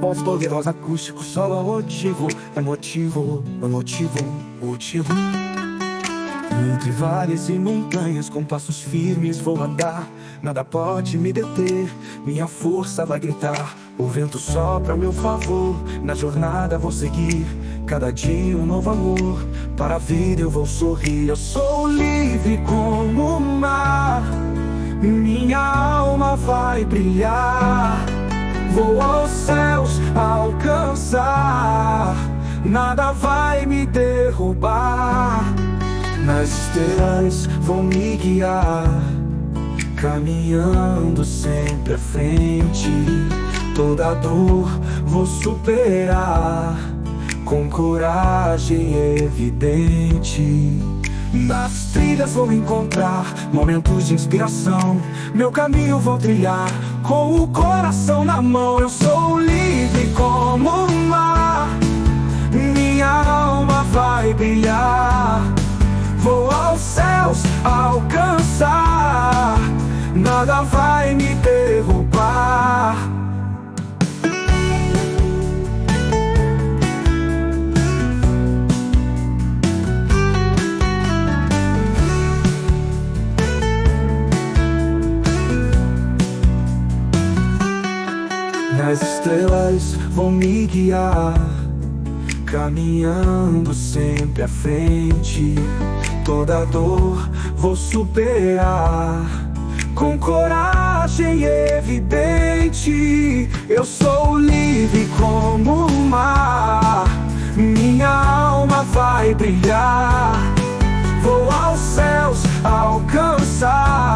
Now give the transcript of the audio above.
Voz poderosa, acústico, solo é motivo É motivo, é motivo, motivo. Entre vales e montanhas, com passos firmes vou andar. Nada pode me deter, minha força vai gritar. O vento sopra a meu favor, na jornada vou seguir. Cada dia um novo amor, para a vida eu vou sorrir. Eu sou livre como o mar Minha alma vai brilhar Vou aos céus alcançar. Nada vai me derrubar. Nas estrelas vou me guiar Caminhando sempre à frente. Toda dor vou superar Com coragem evidente nas trilhas vou encontrar momentos de inspiração. Meu caminho vou trilhar com o coração na mão. Eu sou livre como o mar. Minha alma vai brilhar. Vou aos céus alcançar. Nada vai me derrubar. As estrelas vão me guiar Caminhando sempre à frente. Toda dor vou superar Com coragem evidente. Eu sou livre como o mar Minha alma vai brilhar. Vou aos céus alcançar